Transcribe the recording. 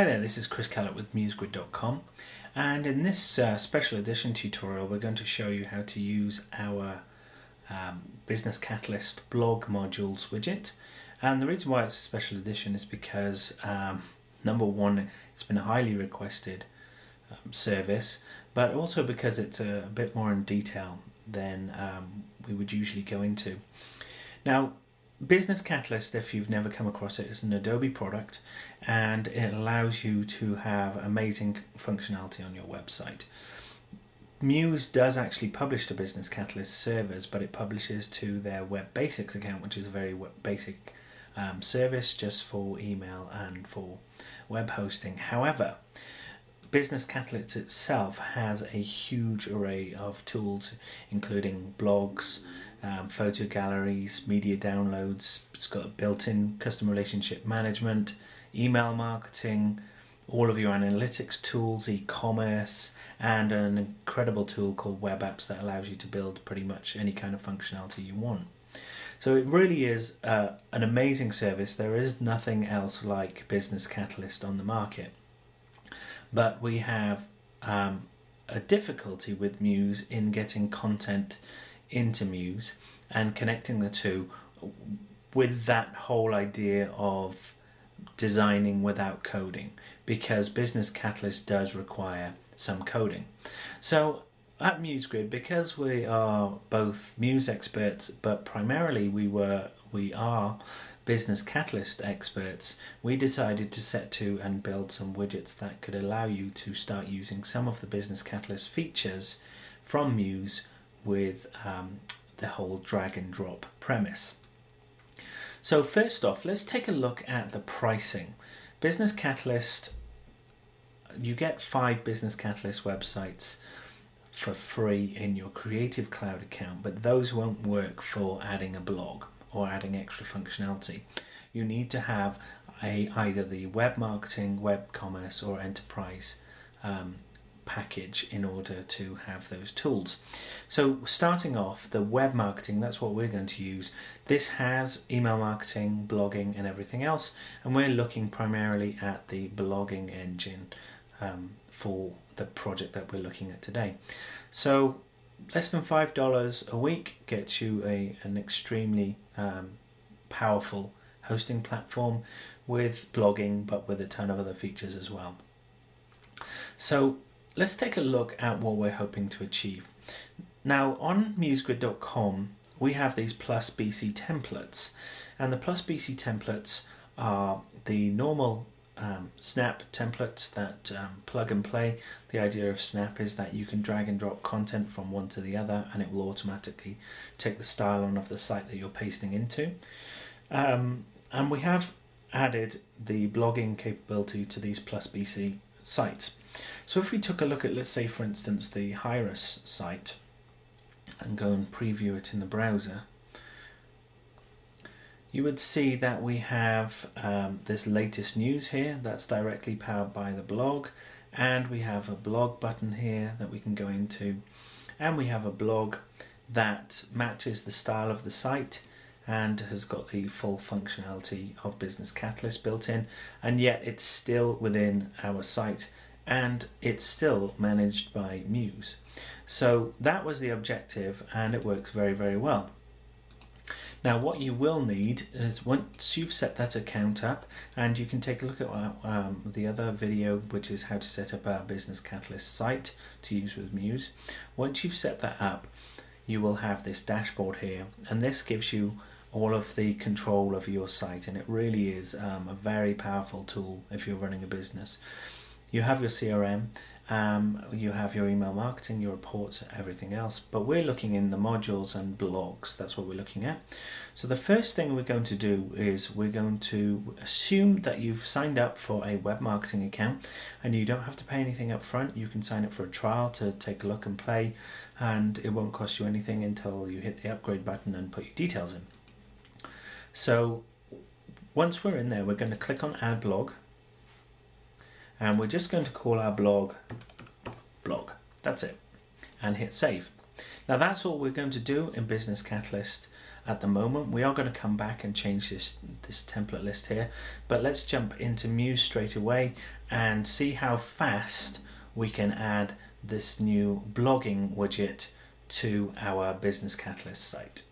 Hi there, this is Chris Callett with MuseGrid.com and in this uh, special edition tutorial we're going to show you how to use our um, Business Catalyst blog modules widget and the reason why it's a special edition is because um, number one it's been a highly requested um, service but also because it's a, a, bit more in detail than um, we would usually go into. Now Business Catalyst, if you've never come across it, is an Adobe product and it allows you to have amazing functionality on your website. Muse does actually publish to Business Catalyst servers, but it publishes to their Web Basics account, which is a very basic um, service just for email and for web hosting. However, Business Catalyst itself has a huge array of tools, including blogs, um, photo galleries, media downloads. It's got built-in customer relationship management, email marketing, all of your analytics tools, e-commerce, and an incredible tool called Web Apps that allows you to build pretty much any kind of functionality you want. So it really is uh, an amazing service. There is nothing else like Business Catalyst on the market. But we have um, a difficulty with Muse in getting content into Muse and connecting the two with that whole idea of designing without coding because Business Catalyst does require some coding. So at MuseGrid, because we are both Muse experts, but primarily we were we are Business Catalyst experts, we decided to set to and build some widgets that could allow you to start using some of the Business Catalyst features from Muse with um, the whole drag and drop premise. So first off, let's take a look at the pricing. Business Catalyst, you get five Business Catalyst websites for free in your Creative Cloud account, but those won't work for adding a blog or adding extra functionality. You need to have a, either the web marketing, web commerce, or enterprise um, package in order to have those tools. So starting off, the web marketing, that's what we're going to use. This has email marketing, blogging and everything else, and we're looking primarily at the blogging engine um, for the project that we're looking at today. So less than $5 a week gets you a, an extremely um, powerful hosting platform with blogging, but with a ton of other features as well. So let's take a look at what we're hoping to achieve. Now on musegrid.com we have these plus BC templates and the plus BC templates are the normal um, snap templates that um, plug and play. The idea of snap is that you can drag and drop content from one to the other and it will automatically take the style on of the site that you're pasting into. Um, and we have added the blogging capability to these plus BC sites. So if we took a look at, let's say for instance, the Hyros site and go and preview it in the browser, you would see that we have um, this latest news here that's directly powered by the blog and we have a blog button here that we can go into and we have a blog that matches the style of the site and has got the full functionality of Business Catalyst built in and yet it's still within our site and it's still managed by Muse. So that was the objective and it works very, very well. Now what you will need is once you've set that account up and you can take a look at um, the other video which is how to set up a Business Catalyst site to use with Muse. Once you've set that up you will have this dashboard here and this gives you all of the control of your site and it really is um, a very powerful tool if you're running a business you have your CRM, um, you have your email marketing, your reports, everything else. But we're looking in the modules and blogs. That's what we're looking at. So the first thing we're going to do is we're going to assume that you've signed up for a web marketing account and you don't have to pay anything up front. You can sign up for a trial to take a look and play and it won't cost you anything until you hit the upgrade button and put your details in. So once we're in there, we're going to click on add blog and we're just going to call our blog blog that's it and hit save now that's all we're going to do in business catalyst at the moment. We are going to come back and change this, this template list here, but let's jump into Muse straight away and see how fast we can add this new blogging widget to our Business Catalyst site.